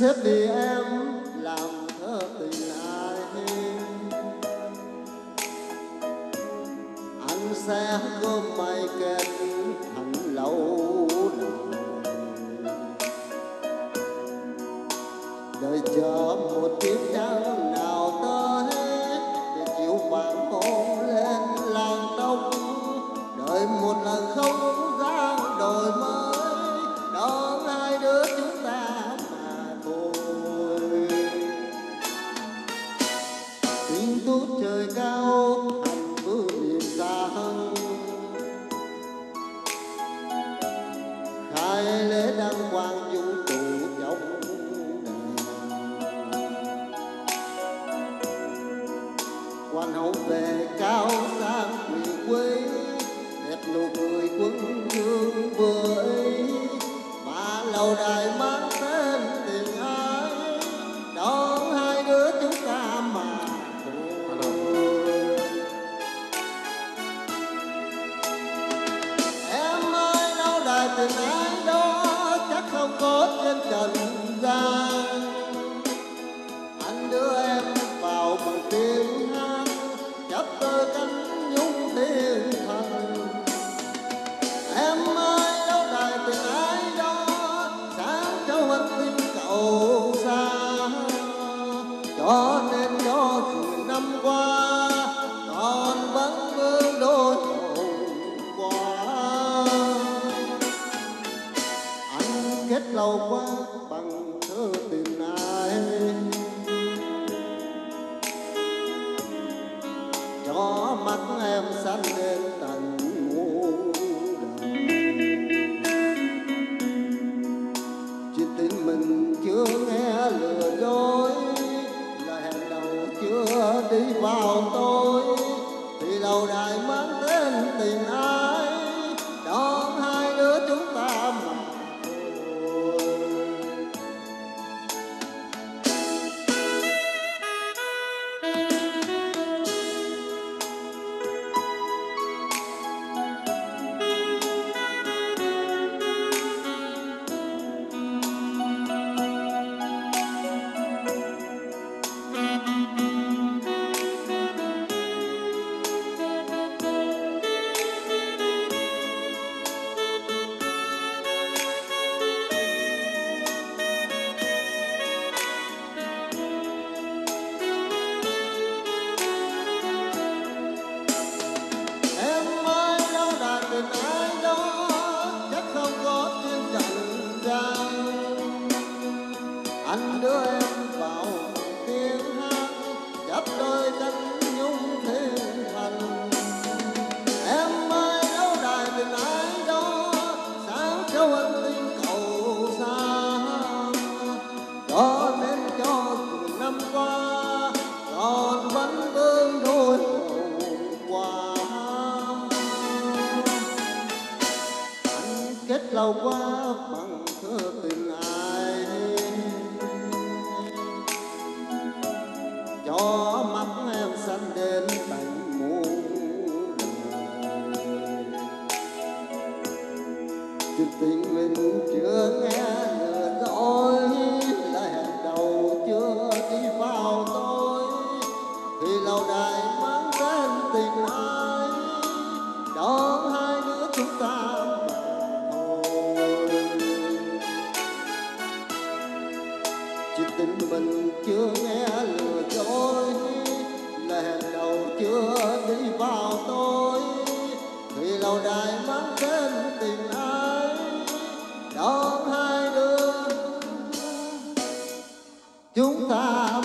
xếp đi em, làm thơ tình ai anh sẽ có mày kết thành lâu đời chờ một tiếng trắng con hậu về cao sang quê đẹp nụ cười quân thương vừa cho nên cho từ năm qua còn vẫn vương đôi hồn qua anh kết lâu quá bằng thơ tìm ai. Cho mắt em xanh lên tận lâu quá bằng thơ tình ai. Cho sáng đến tận muôn đời chuyện tình mình chưa nghe, lừa dối lời hẹn đầu chưa đi vào tôi thì lâu đài mang tên tình ai đón hai đứa chúng ta thôi. Chuyện tình mình chưa nghe, lừa dối hẹn đầu chưa đi vào tôi thì lâu đài mang tên tình ai đón hai đứa, chúng ta